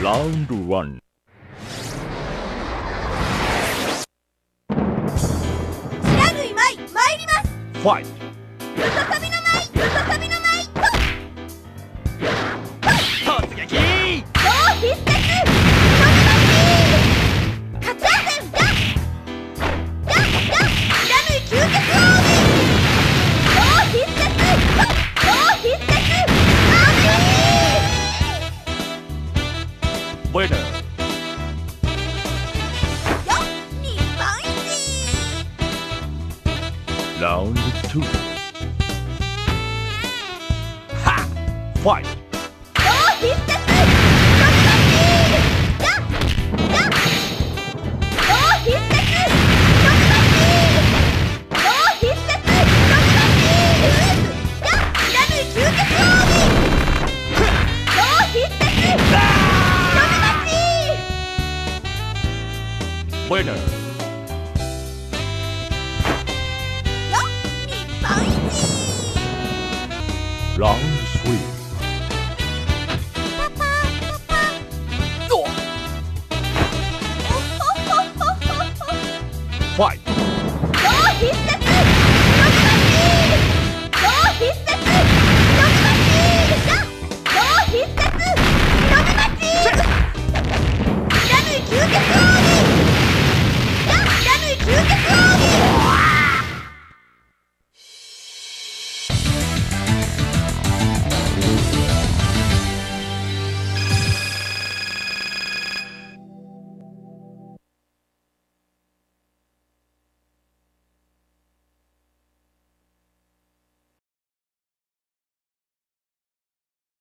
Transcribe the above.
Round one. 白類舞参ります Fight. winner. Round two. Ha! Fight! winner. Round three. Fight!